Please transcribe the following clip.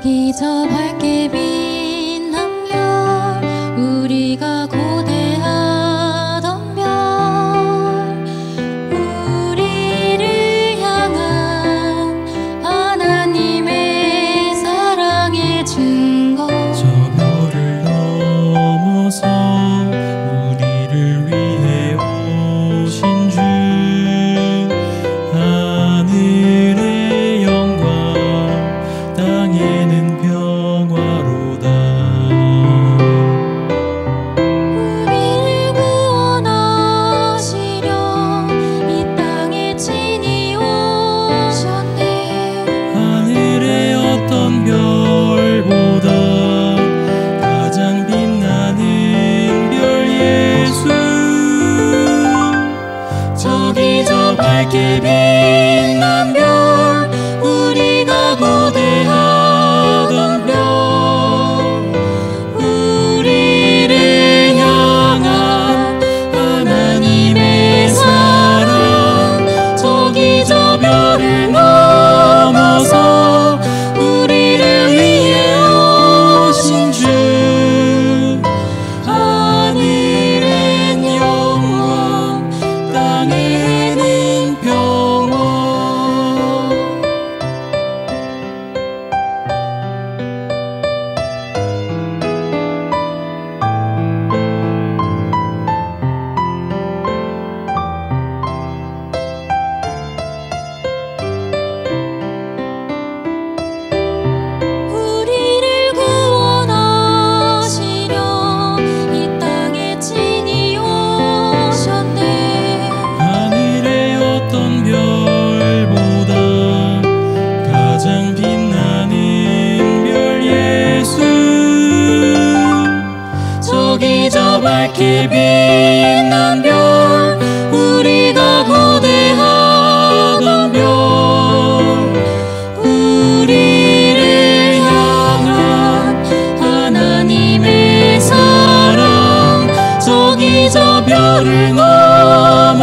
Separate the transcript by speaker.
Speaker 1: 저기 저 밝게 빛
Speaker 2: 저밝 밝게 빛난 별 우리가 고대하던 별. 우리를 향한 하나님의 사랑 저기 저 별을 넘어